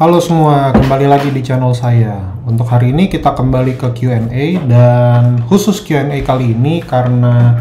Halo semua, kembali lagi di channel saya. Untuk hari ini kita kembali ke Q&A dan khusus Q&A kali ini karena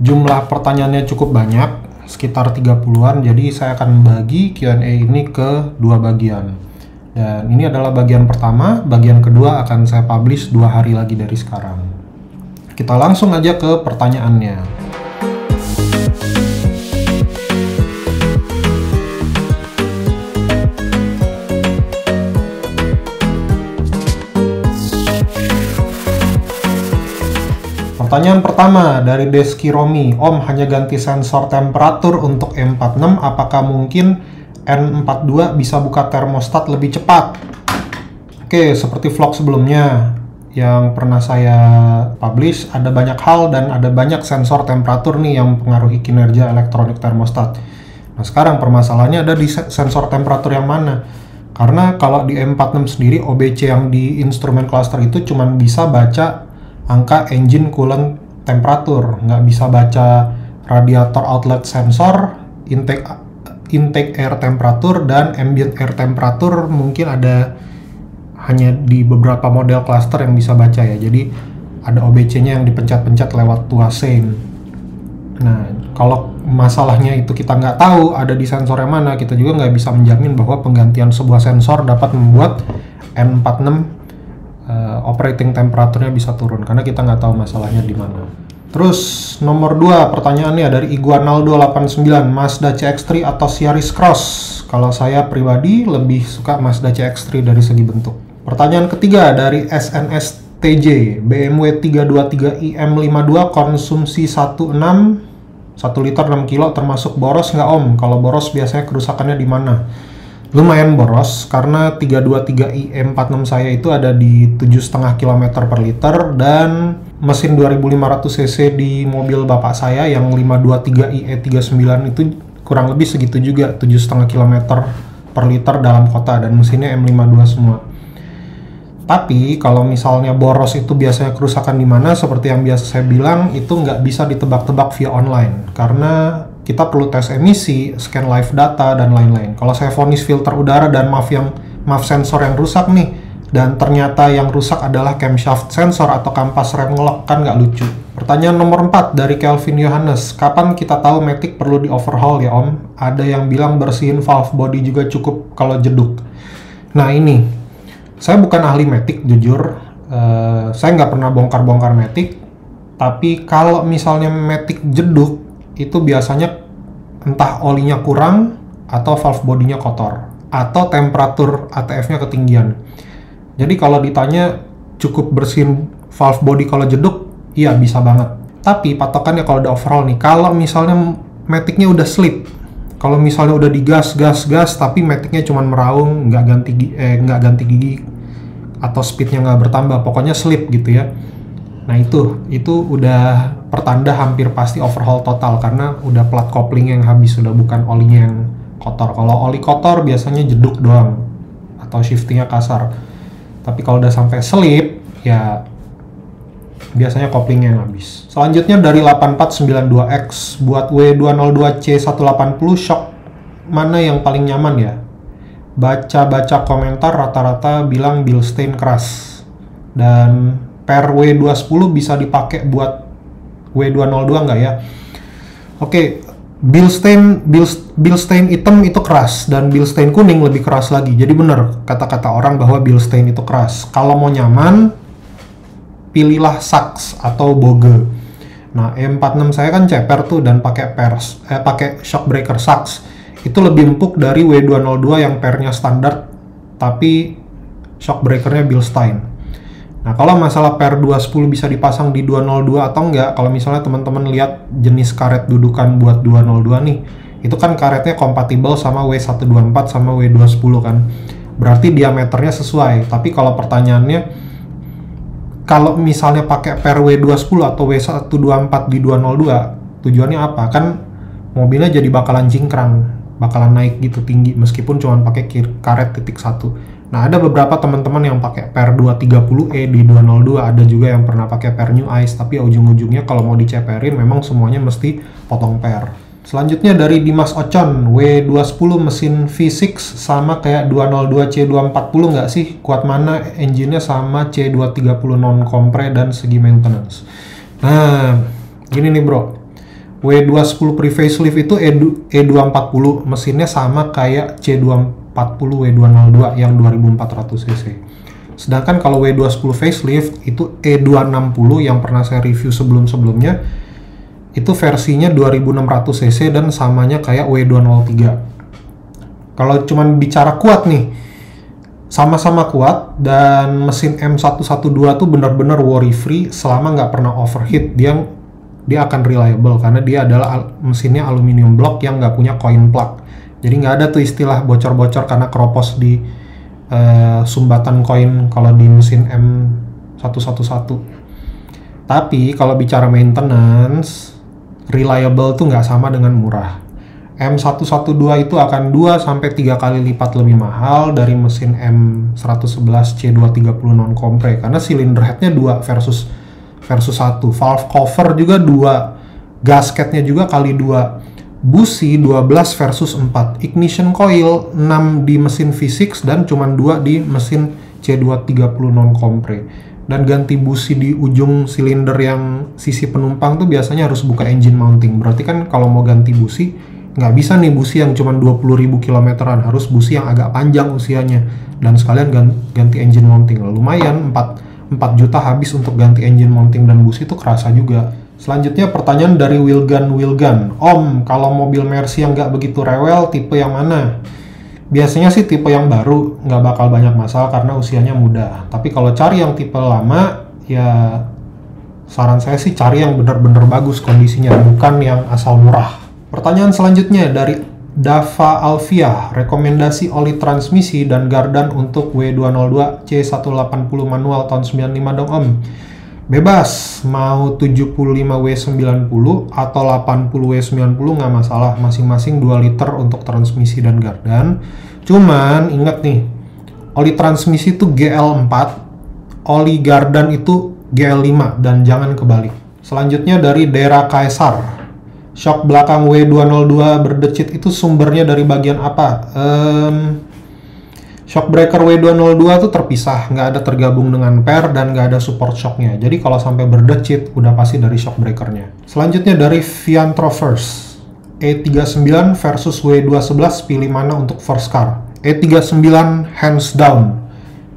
jumlah pertanyaannya cukup banyak, sekitar 30-an, jadi saya akan bagi Q&A ini ke dua bagian. Dan ini adalah bagian pertama, bagian kedua akan saya publish dua hari lagi dari sekarang. Kita langsung aja ke pertanyaannya. Pertanyaan pertama dari Deski Romi, Om hanya ganti sensor temperatur untuk M46, apakah mungkin N42 bisa buka termostat lebih cepat? Oke, seperti vlog sebelumnya yang pernah saya publish, ada banyak hal dan ada banyak sensor temperatur nih yang mempengaruhi kinerja elektronik termostat. Nah, sekarang permasalahannya ada di sensor temperatur yang mana? Karena kalau di M46 sendiri OBC yang di instrumen cluster itu cuma bisa baca angka engine coolant temperatur, nggak bisa baca radiator outlet sensor, intake intake air temperatur dan ambient air temperatur mungkin ada hanya di beberapa model cluster yang bisa baca ya. Jadi ada OBC-nya yang dipencet-pencet lewat tuas sein. Nah, kalau masalahnya itu kita nggak tahu ada di sensor yang mana, kita juga nggak bisa menjamin bahwa penggantian sebuah sensor dapat membuat N46 uh, operating temperaturnya bisa turun karena kita nggak tahu masalahnya di mana. Terus nomor 2 pertanyaannya dari Iguanaldo 89 Mazda CX-3 atau Yaris Cross? Kalau saya pribadi lebih suka Mazda CX-3 dari segi bentuk. Pertanyaan ketiga dari SNS TJ BMW 323i M52 konsumsi 16 1 liter 6 kilo termasuk boros nggak om? Kalau boros biasanya kerusakannya di mana? Lumayan boros karena 323i E46 saya itu ada di 7,5 km per liter dan mesin 2500 cc di mobil bapak saya yang 523i E39 itu kurang lebih segitu juga 7,5 km per liter dalam kota dan mesinnya M52 semua. Tapi kalau misalnya boros itu biasanya kerusakan di mana seperti yang biasa saya bilang itu nggak bisa ditebak-tebak via online karena kita perlu tes emisi, scan live data, dan lain-lain. Kalau saya vonis filter udara dan MAF yang MAF sensor yang rusak nih, dan ternyata yang rusak adalah camshaft sensor atau kampas rem ngelok, kan nggak lucu. Pertanyaan nomor 4 dari Kelvin Yohanes, kapan kita tahu Matic perlu di overhaul ya om? Ada yang bilang bersihin valve body juga cukup kalau jeduk. Nah ini, saya bukan ahli Matic jujur, uh, saya nggak pernah bongkar-bongkar Matic, tapi kalau misalnya Matic jeduk, itu biasanya entah olinya kurang atau valve bodinya kotor atau temperatur ATF-nya ketinggian. Jadi kalau ditanya cukup bersihin valve body kalau jeduk, iya bisa banget. Tapi patokannya kalau udah overall nih, kalau misalnya metiknya udah slip, kalau misalnya udah digas gas gas tapi metiknya cuma meraung, nggak ganti eh nggak ganti gigi atau speednya nggak bertambah, pokoknya slip gitu ya. Nah itu itu udah pertanda hampir pasti overhaul total karena udah plat kopling yang habis sudah bukan olinya yang kotor. Kalau oli kotor biasanya jeduk doang atau shiftingnya kasar. Tapi kalau udah sampai selip ya biasanya koplingnya yang habis. Selanjutnya dari 8492X buat W202C180 shock mana yang paling nyaman ya? Baca-baca komentar rata-rata bilang Bilstein keras. Dan per W210 bisa dipakai buat W202 enggak ya? Oke, okay, Bilstein Bil, Bilstein hitam itu keras dan Bilstein kuning lebih keras lagi. Jadi benar kata-kata orang bahwa Bilstein itu keras. Kalau mau nyaman, pilihlah Saks atau Boge. Nah, M46 saya kan ceper tuh dan pakai pers eh pakai shockbreaker Saks. Itu lebih empuk dari W202 yang pernya standar tapi shockbreakernya Bilstein. Nah, kalau masalah per 210 bisa dipasang di 202 atau enggak, kalau misalnya teman-teman lihat jenis karet dudukan buat 202 nih, itu kan karetnya kompatibel sama W124 sama W210 kan. Berarti diameternya sesuai. Tapi kalau pertanyaannya, kalau misalnya pakai per W210 atau W124 di 202, tujuannya apa? Kan mobilnya jadi bakalan cingkrang, bakalan naik gitu tinggi meskipun cuma pakai karet titik satu Nah, ada beberapa teman-teman yang pakai per 230E di 202, ada juga yang pernah pakai per New Ice, tapi ujung-ujungnya kalau mau diceperin memang semuanya mesti potong per. Selanjutnya dari Dimas Ocon, W210 mesin V6 sama kayak 202 C240 nggak sih? Kuat mana engine-nya sama C230 non compre dan segi maintenance. Nah, gini nih bro. W210 pre-facelift itu E240, mesinnya sama kayak C240 W202 yang 2400 cc. Sedangkan kalau W210 facelift itu E260 yang pernah saya review sebelum-sebelumnya itu versinya 2600 cc dan samanya kayak W203. Kalau cuman bicara kuat nih, sama-sama kuat dan mesin M112 tuh benar-benar worry free selama nggak pernah overheat dia dia akan reliable karena dia adalah mesinnya aluminium block yang nggak punya coin plug jadi nggak ada tuh istilah bocor-bocor karena keropos di uh, sumbatan koin kalau di mesin M111 tapi kalau bicara maintenance reliable tuh nggak sama dengan murah. M112 itu akan 2 sampai 3 kali lipat lebih mahal dari mesin M111 C230 non compre karena silinder headnya 2 versus versus 1. Valve cover juga 2. Gasketnya juga kali 2. Busi 12 versus 4. Ignition coil 6 di mesin V6 dan cuma 2 di mesin C230 non compre dan ganti busi di ujung silinder yang sisi penumpang tuh biasanya harus buka engine mounting. Berarti kan kalau mau ganti busi nggak bisa nih busi yang cuma 20.000 kilometeran, harus busi yang agak panjang usianya dan sekalian ganti engine mounting. Lumayan 4 4 juta habis untuk ganti engine mounting dan busi itu kerasa juga. Selanjutnya pertanyaan dari Wilgan Wilgan. Om, kalau mobil Mercy yang nggak begitu rewel, tipe yang mana? Biasanya sih tipe yang baru nggak bakal banyak masalah karena usianya muda. Tapi kalau cari yang tipe lama, ya saran saya sih cari yang benar-benar bagus kondisinya, bukan yang asal murah. Pertanyaan selanjutnya dari Dava Alvia, rekomendasi oli transmisi dan gardan untuk W202 C180 manual tahun 95 dong om. Bebas, mau 75W90 atau 80W90 nggak masalah, masing-masing 2 liter untuk transmisi dan gardan. Cuman ingat nih, oli transmisi itu GL4, oli gardan itu GL5 dan jangan kebalik. Selanjutnya dari daerah Kaisar. Shock belakang W202 berdecit itu sumbernya dari bagian apa? Um, Shockbreaker W202 tuh terpisah, nggak ada tergabung dengan per dan nggak ada support shocknya. Jadi kalau sampai berdecit, udah pasti dari shockbreakernya. Selanjutnya dari Viantrovers. E39 versus W211 pilih mana untuk first car? E39 hands down.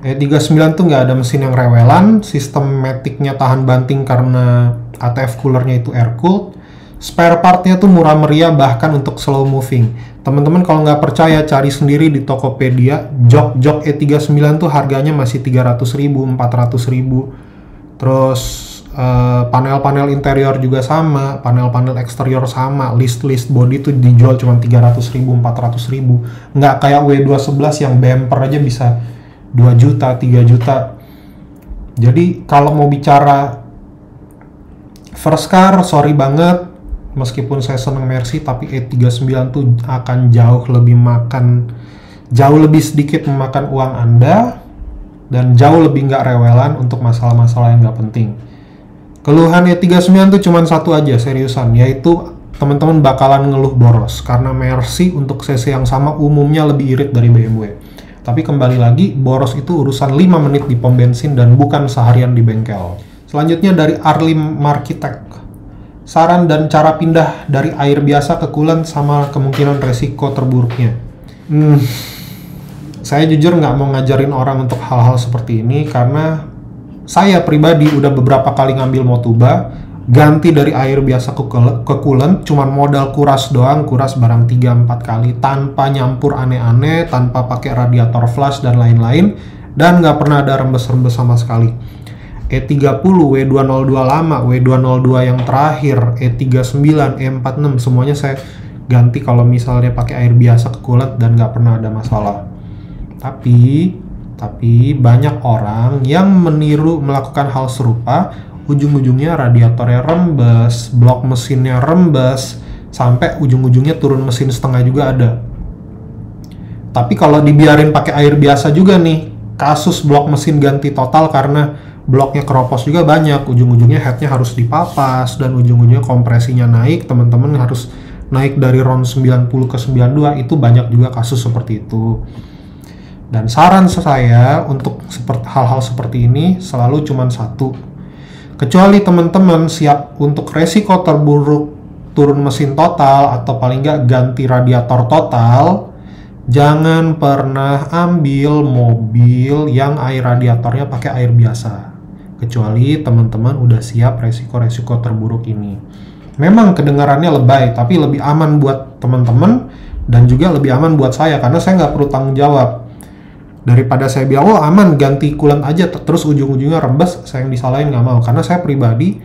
E39 tuh nggak ada mesin yang rewelan, sistem maticnya tahan banting karena ATF coolernya itu air cooled, spare partnya tuh murah meriah bahkan untuk slow moving Teman-teman kalau nggak percaya cari sendiri di Tokopedia, jok-jok E39 tuh harganya masih 300 ribu, 400 ribu. Terus panel panel-panel interior juga sama, panel-panel eksterior sama, list-list body tuh dijual cuma 300 ribu, 400 ribu. Nggak kayak W211 yang bumper aja bisa 2 juta, 3 juta. Jadi kalau mau bicara first car, sorry banget, meskipun saya senang Mercy tapi E39 tuh akan jauh lebih makan jauh lebih sedikit memakan uang Anda dan jauh lebih nggak rewelan untuk masalah-masalah yang nggak penting. Keluhan E39 tuh cuma satu aja seriusan yaitu teman-teman bakalan ngeluh boros karena Mercy untuk CC yang sama umumnya lebih irit dari BMW. Tapi kembali lagi, boros itu urusan 5 menit di pom bensin dan bukan seharian di bengkel. Selanjutnya dari Arlim Markitek saran dan cara pindah dari air biasa ke coolant sama kemungkinan resiko terburuknya. Hmm, saya jujur nggak mau ngajarin orang untuk hal-hal seperti ini karena saya pribadi udah beberapa kali ngambil motuba ganti dari air biasa ke, ke coolant cuman modal kuras doang kuras barang 3-4 kali tanpa nyampur aneh-aneh tanpa pakai radiator flush dan lain-lain dan nggak pernah ada rembes-rembes sama sekali E30, W202 lama, W202 yang terakhir, E39, E46 semuanya saya ganti kalau misalnya pakai air biasa ke kulit dan nggak pernah ada masalah. Tapi tapi banyak orang yang meniru melakukan hal serupa, ujung-ujungnya radiatornya rembes, blok mesinnya rembes, sampai ujung-ujungnya turun mesin setengah juga ada. Tapi kalau dibiarin pakai air biasa juga nih, kasus blok mesin ganti total karena bloknya keropos juga banyak ujung-ujungnya headnya harus dipapas dan ujung-ujungnya kompresinya naik teman-teman harus naik dari RON 90 ke 92 itu banyak juga kasus seperti itu. Dan saran saya untuk hal-hal seperti ini selalu cuma satu. Kecuali teman-teman siap untuk resiko terburuk turun mesin total atau paling nggak ganti radiator total, jangan pernah ambil mobil yang air radiatornya pakai air biasa. Kecuali teman-teman udah siap resiko-resiko terburuk ini. Memang kedengarannya lebay, tapi lebih aman buat teman-teman dan juga lebih aman buat saya karena saya nggak perlu tanggung jawab. Daripada saya bilang oh aman ganti coolant aja terus ujung-ujungnya rembes saya yang disalahin nggak mau. Karena saya pribadi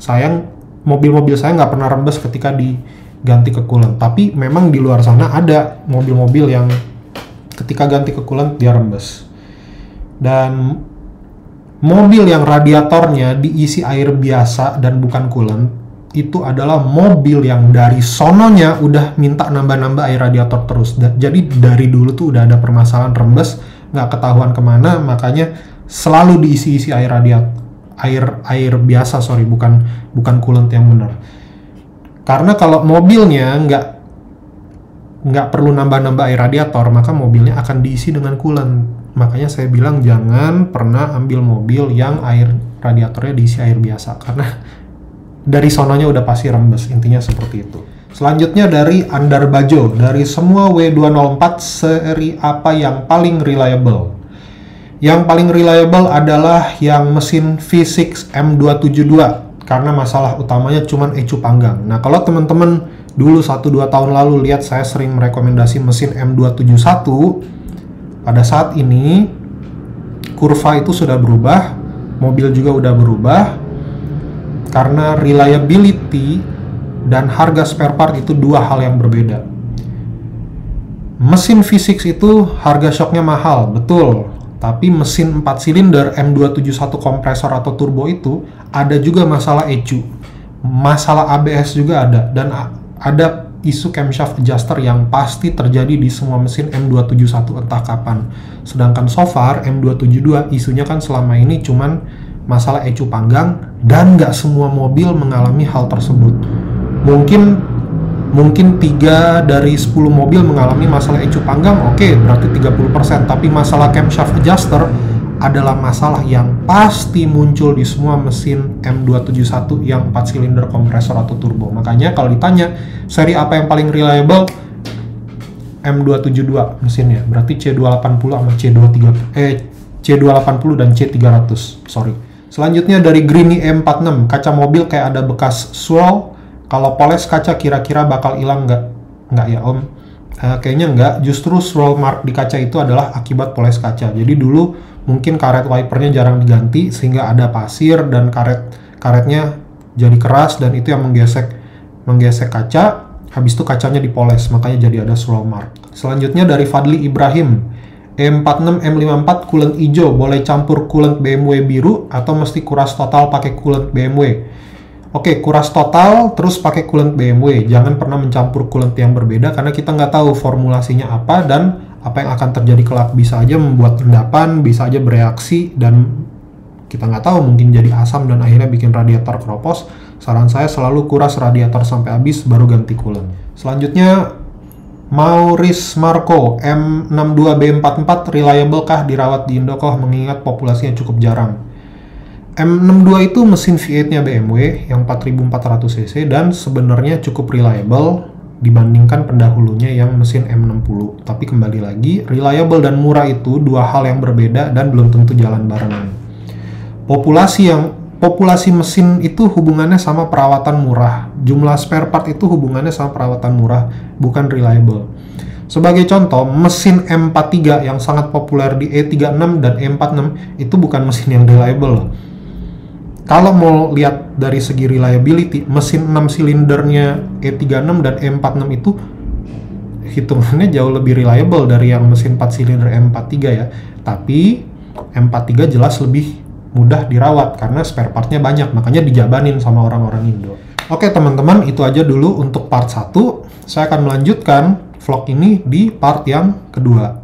sayang mobil-mobil saya nggak pernah rembes ketika diganti ke coolant tapi memang di luar sana ada mobil-mobil yang ketika ganti ke coolant dia rembes. Dan mobil yang radiatornya diisi air biasa dan bukan coolant itu adalah mobil yang dari sononya udah minta nambah-nambah air radiator terus. Jadi dari dulu tuh udah ada permasalahan rembes nggak ketahuan ke mana makanya selalu diisi-isi air radiat air air biasa sorry bukan bukan coolant yang benar karena kalau mobilnya nggak nggak perlu nambah-nambah air radiator maka mobilnya akan diisi dengan coolant makanya saya bilang jangan pernah ambil mobil yang air radiatornya diisi air biasa karena dari sononya udah pasti rembes intinya seperti itu Selanjutnya dari Andar Bajo, dari semua W204 seri apa yang paling reliable? Yang paling reliable adalah yang mesin V6 M272 karena masalah utamanya cuma ecu panggang. Nah, kalau teman-teman dulu 1-2 tahun lalu lihat saya sering merekomendasi mesin M271 pada saat ini kurva itu sudah berubah, mobil juga udah berubah karena reliability dan harga spare part itu dua hal yang berbeda. Mesin V6 itu harga shocknya mahal, betul. Tapi mesin 4 silinder M271 kompresor atau turbo itu ada juga masalah ECU. Masalah ABS juga ada dan ada isu camshaft adjuster yang pasti terjadi di semua mesin M271 entah kapan. Sedangkan so far M272 isunya kan selama ini cuman masalah ECU panggang dan nggak semua mobil mengalami hal tersebut mungkin mungkin tiga dari 10 mobil mengalami masalah ecu panggang, oke okay, berarti 30%. Tapi masalah camshaft adjuster adalah masalah yang pasti muncul di semua mesin M271 yang 4 silinder kompresor atau turbo. Makanya kalau ditanya seri apa yang paling reliable, M272 mesinnya. Berarti C280 sama C23 eh C280 dan C300. Sorry. Selanjutnya dari Greeny M46, kaca mobil kayak ada bekas swirl kalau poles kaca kira-kira bakal hilang nggak? Nggak ya om? Uh, kayaknya nggak. Justru swirl mark di kaca itu adalah akibat poles kaca. Jadi dulu mungkin karet wipernya jarang diganti sehingga ada pasir dan karet karetnya jadi keras dan itu yang menggesek menggesek kaca. Habis itu kacanya dipoles, makanya jadi ada swirl mark. Selanjutnya dari Fadli Ibrahim. M46 M54 coolant hijau boleh campur coolant BMW biru atau mesti kuras total pakai coolant BMW? Oke, kuras total, terus pakai coolant BMW. Jangan pernah mencampur coolant yang berbeda karena kita nggak tahu formulasinya apa dan apa yang akan terjadi kelak. Bisa aja membuat endapan, bisa aja bereaksi dan kita nggak tahu mungkin jadi asam dan akhirnya bikin radiator keropos. Saran saya selalu kuras radiator sampai habis baru ganti coolant. Selanjutnya Maurice Marco M62B44 reliable kah dirawat di Indokoh mengingat populasinya cukup jarang? M62 itu mesin V8-nya BMW yang 4400 cc dan sebenarnya cukup reliable dibandingkan pendahulunya yang mesin M60. Tapi kembali lagi, reliable dan murah itu dua hal yang berbeda dan belum tentu jalan barengan. Populasi yang populasi mesin itu hubungannya sama perawatan murah. Jumlah spare part itu hubungannya sama perawatan murah, bukan reliable. Sebagai contoh, mesin M43 yang sangat populer di E36 dan E46 itu bukan mesin yang reliable kalau mau lihat dari segi reliability, mesin 6 silindernya E36 dan E46 itu hitungannya jauh lebih reliable dari yang mesin 4 silinder M43 ya. Tapi M43 jelas lebih mudah dirawat karena spare partnya banyak, makanya dijabanin sama orang-orang Indo. Oke teman-teman, itu aja dulu untuk part 1. Saya akan melanjutkan vlog ini di part yang kedua.